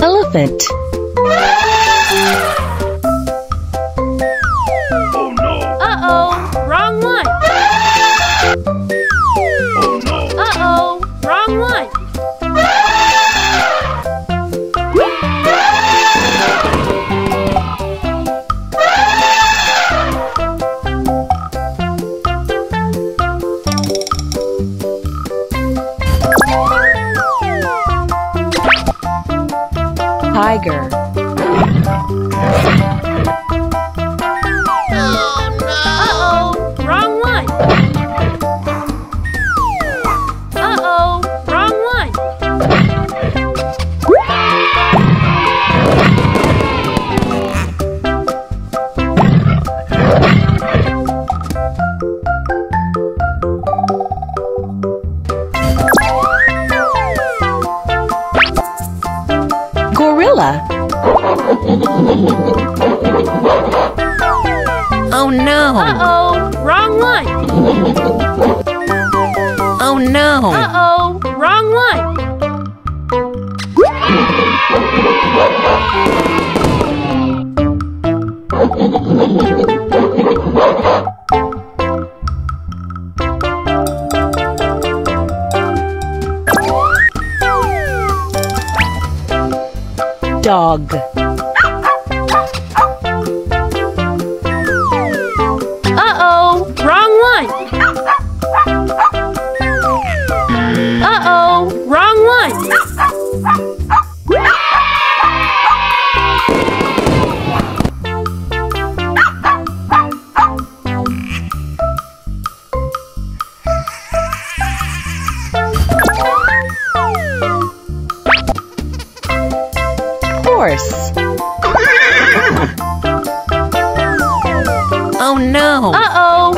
Elephant. Tiger. Gorilla. Oh no! Uh-oh, wrong one. Oh no! Uh-oh, wrong one. Dog. Horse. Oh no! Uh-oh,